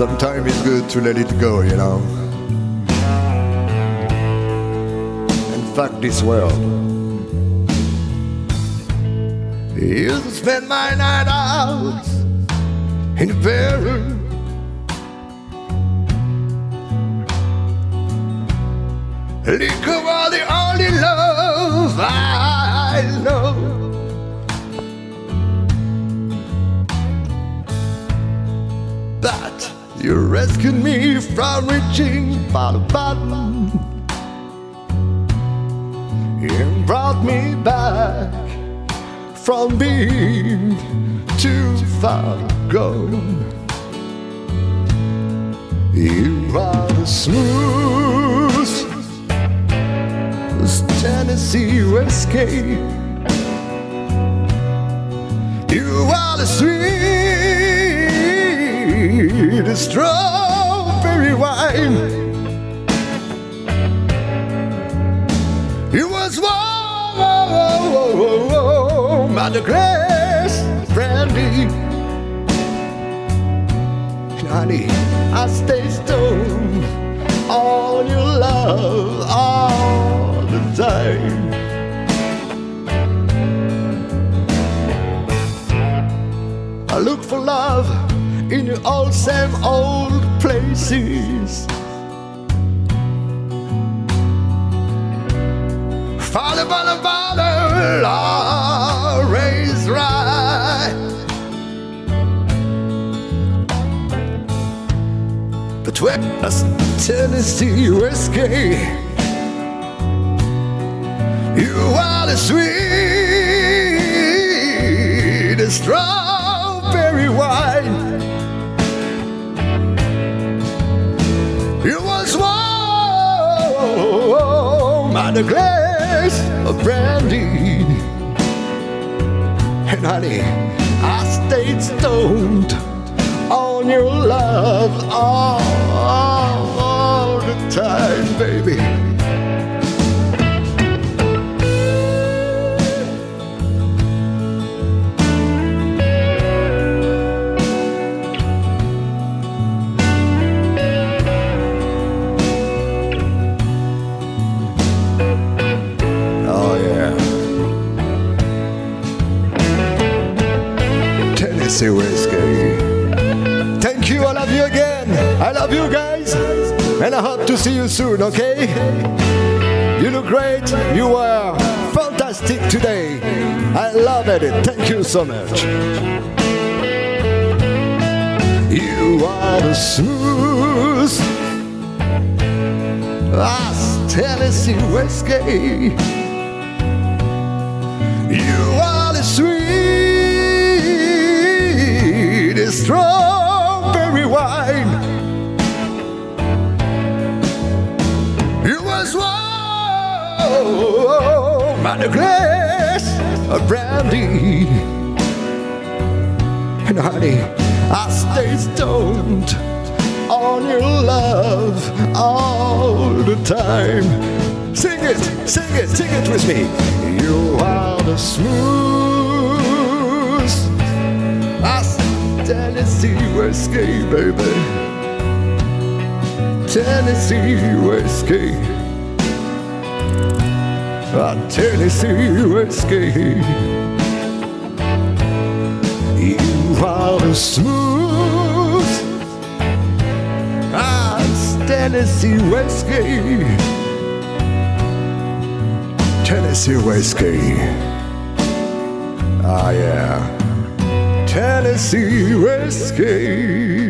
sometimes it's good to let it go, you know. And fuck this world. Used to spend my night out in the barrel. Liquor you rescued me from reaching for the bottom and brought me back from being too far gone. You are the smooth as Tennessee whiskey. You are the sweet strawberry wine. You was warm at the glass brandy. Honey, I stay stoned on your love all the time. I look for love in the old same old places. Father, father, father, I raise right. But when us Tennessee whiskey, you are the sweet strawberry wine. At the glass of brandy. And honey, I stayed stoned on your love all Whiskey. Thank you. I love you again. I love you guys. And I hope to see you soon, okay? You look great. You are fantastic today. I love it. Thank you so much. You are the smooth as Tennessee whiskey. You warm at a glass of brandy. And honey, I stay stoned on your love all the time. Sing it, sing it, sing it with me. You are the smooth Tennessee whiskey, baby. Tennessee whiskey. Ah, Tennessee whiskey. You are the smooth as Tennessee whiskey. Tennessee whiskey. Ah, yeah. Tennessee whiskey.